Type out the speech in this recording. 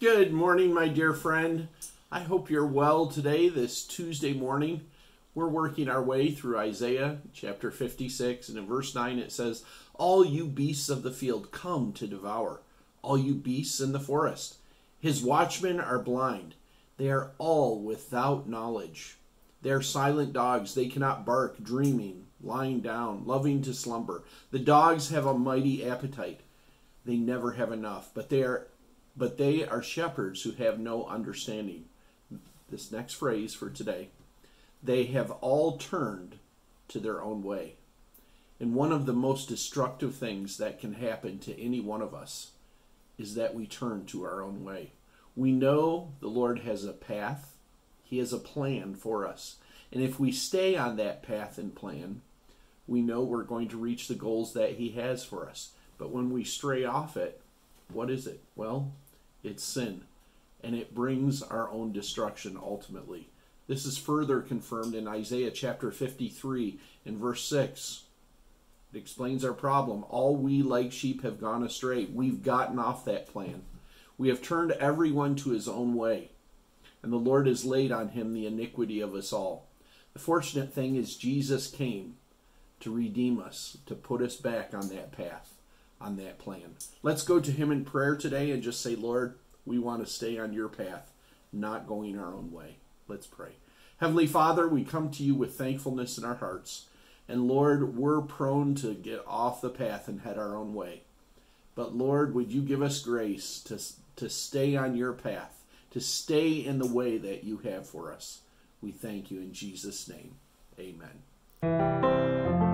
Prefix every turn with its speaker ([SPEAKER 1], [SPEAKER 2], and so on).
[SPEAKER 1] Good morning, my dear friend. I hope you're well today, this Tuesday morning. We're working our way through Isaiah chapter 56, and in verse 9 it says, All you beasts of the field come to devour, all you beasts in the forest. His watchmen are blind, they are all without knowledge. They are silent dogs, they cannot bark, dreaming, lying down, loving to slumber. The dogs have a mighty appetite. They never have enough, but they are but they are shepherds who have no understanding. This next phrase for today. They have all turned to their own way. And one of the most destructive things that can happen to any one of us is that we turn to our own way. We know the Lord has a path, He has a plan for us. And if we stay on that path and plan, we know we're going to reach the goals that He has for us. But when we stray off it, what is it? Well, it's sin, and it brings our own destruction ultimately. This is further confirmed in Isaiah chapter 53 in verse 6. It explains our problem. All we like sheep have gone astray. We've gotten off that plan. We have turned everyone to his own way, and the Lord has laid on him the iniquity of us all. The fortunate thing is, Jesus came to redeem us, to put us back on that path on that plan. Let's go to Him in prayer today and just say, Lord, we want to stay on your path, not going our own way. Let's pray. Heavenly Father, we come to you with thankfulness in our hearts. And Lord, we're prone to get off the path and head our own way. But Lord, would you give us grace to, to stay on your path, to stay in the way that you have for us? We thank you in Jesus' name. Amen.